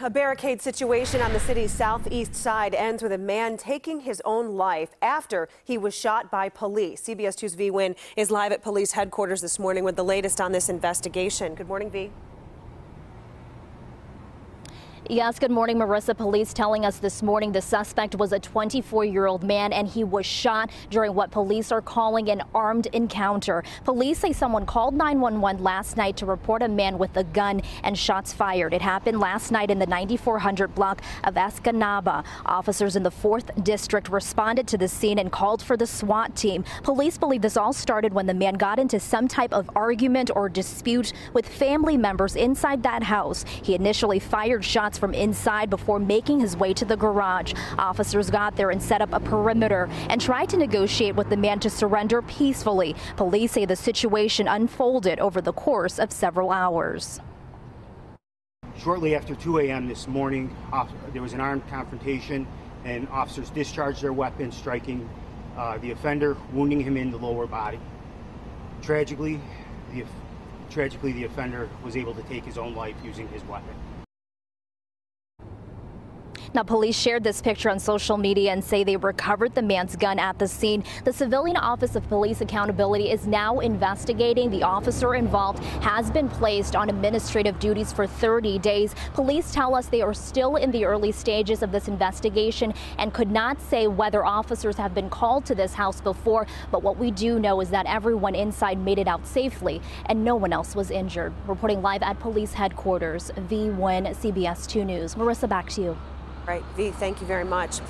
A barricade situation on the city's southeast side ends with a man taking his own life after he was shot by police. CBS 2's Vi Nguyen is live at police headquarters this morning with the latest on this investigation. Good morning, V. Yes, good morning, Marissa. Police telling us this morning the suspect was a 24 year old man and he was shot during what police are calling an armed encounter. Police say someone called 911 last night to report a man with a gun and shots fired. It happened last night in the 9400 block of Escanaba. Officers in the 4th District responded to the scene and called for the SWAT team. Police believe this all started when the man got into some type of argument or dispute with family members inside that house. He initially fired shots shots from inside before making his way to the garage. Officers got there and set up a perimeter and tried to negotiate with the man to surrender peacefully. Police say the situation unfolded over the course of several hours. Shortly after 2 a.m. this morning, there was an armed confrontation and officers discharged their weapons, striking uh, the offender, wounding him in the lower body. Tragically, the, tragically, the offender was able to take his own life using his weapon. Now, police shared this picture on social media and say they recovered the man's gun at the scene. The Civilian Office of Police Accountability is now investigating. The officer involved has been placed on administrative duties for 30 days. Police tell us they are still in the early stages of this investigation and could not say whether officers have been called to this house before. But what we do know is that everyone inside made it out safely and no one else was injured. Reporting live at police headquarters, Vi Nguyen CBS 2 News. Marissa, back to you. Right, Vi, thank you very much.